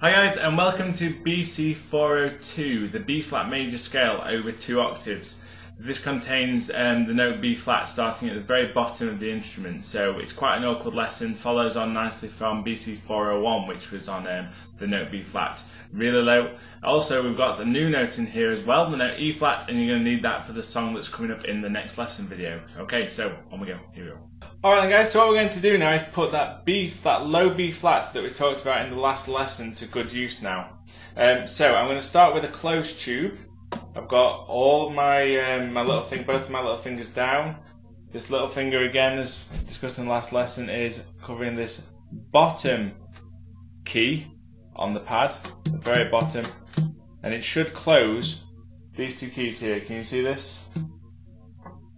Hi guys and welcome to BC 402, the B flat major scale over two octaves. This contains um, the note B flat starting at the very bottom of the instrument, so it's quite an awkward lesson, follows on nicely from BC 401 which was on um, the note B flat, really low. Also we've got the new note in here as well, the note E flat, and you're going to need that for the song that's coming up in the next lesson video. Okay, so on we go, here we go. Alright then guys, so what we're going to do now is put that B, that low B flat that we talked about in the last lesson to good use now. Um, so I'm going to start with a closed tube I've got all my um, my little thing, both of my little fingers down. This little finger again, as discussed in the last lesson, is covering this bottom key on the pad, the very bottom, and it should close these two keys here. Can you see this?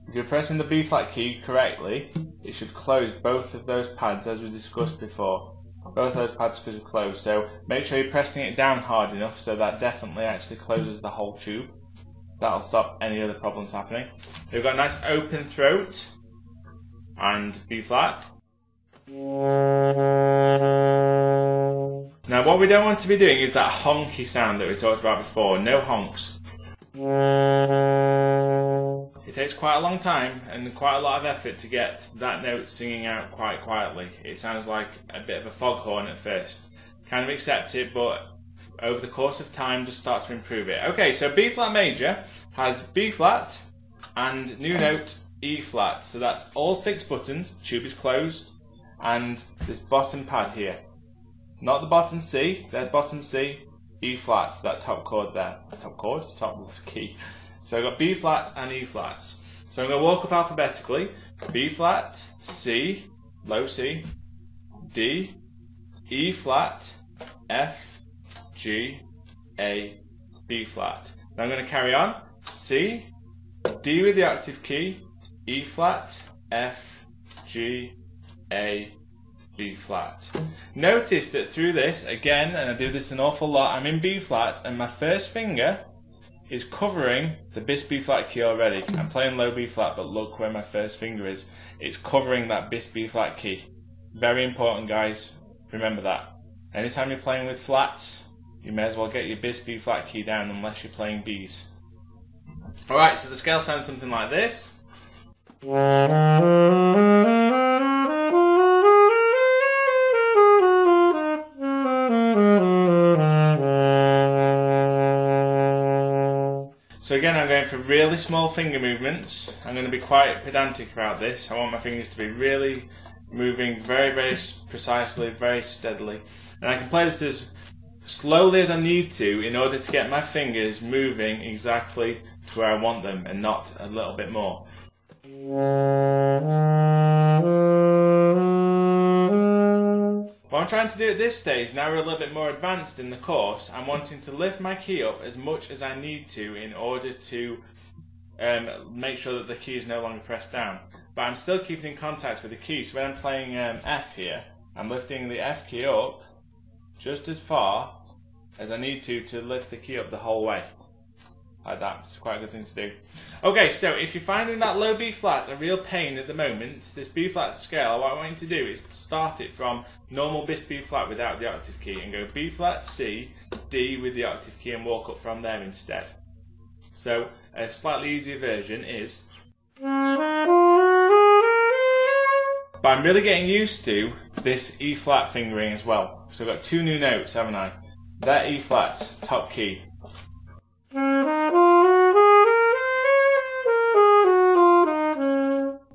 If you're pressing the B flat key correctly, it should close both of those pads as we discussed before. Both those pads should close, so make sure you're pressing it down hard enough so that definitely actually closes the whole tube. That'll stop any other problems happening. We've got a nice open throat and B flat. Now what we don't want to be doing is that honky sound that we talked about before. No honks. It takes quite a long time and quite a lot of effort to get that note singing out quite quietly. It sounds like a bit of a foghorn at first. Kind of accept it, but over the course of time just start to improve it. Okay, so B flat major has B flat and new note E flat. So that's all six buttons, tube is closed, and this bottom pad here. Not the bottom C, there's bottom C, E flat, that top chord there. Top chord? Top key. So I've got B flats and E flats. So I'm going to walk up alphabetically. B flat, C, low C, D, E flat, F, G, A, B flat. Now I'm going to carry on. C, D with the octave key, E flat, F, G, A, B flat. Notice that through this, again, and I do this an awful lot, I'm in B flat and my first finger is covering the bis B flat key already. I'm playing low B flat, but look where my first finger is. It's covering that bis B flat key. Very important, guys. Remember that. Anytime you're playing with flats, you may as well get your bis B flat key down unless you're playing Bs. Alright, so the scale sounds something like this. So again, I'm going for really small finger movements. I'm going to be quite pedantic about this. I want my fingers to be really moving very, very precisely, very steadily. And I can play this as slowly as I need to in order to get my fingers moving exactly to where I want them and not a little bit more. What I'm trying to do at this stage, now we're a little bit more advanced in the course, I'm wanting to lift my key up as much as I need to in order to um, make sure that the key is no longer pressed down. But I'm still keeping in contact with the key, so when I'm playing um, F here, I'm lifting the F key up just as far as I need to to lift the key up the whole way. Like that. It's quite a good thing to do. Okay, so if you're finding that low B flat a real pain at the moment, this B flat scale, what I want you to do is start it from normal bis B flat without the octave key and go B flat, C, D with the octave key and walk up from there instead. So a slightly easier version is but I'm really getting used to this E flat fingering as well. So I've got two new notes, haven't I? That E flat, top key. And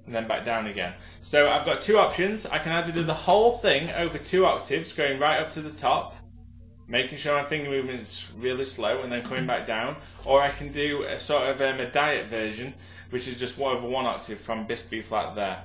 then back down again. So I've got two options. I can either do the whole thing over two octaves, going right up to the top, making sure my finger movement's really slow and then coming back down, or I can do a sort of um, a diet version, which is just one over one octave from bis B flat there.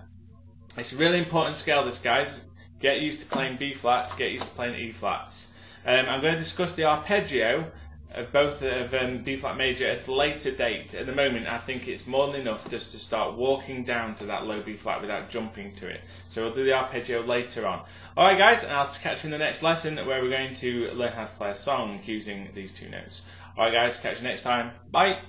It's a really important scale, this guys. Get used to playing B flats, get used to playing E flats. Um, I'm going to discuss the arpeggio of both of um, B flat major at a later date. At the moment, I think it's more than enough just to start walking down to that low B flat without jumping to it. So we'll do the arpeggio later on. Alright guys, and I'll catch you in the next lesson where we're going to learn how to play a song using these two notes. Alright guys, catch you next time. Bye!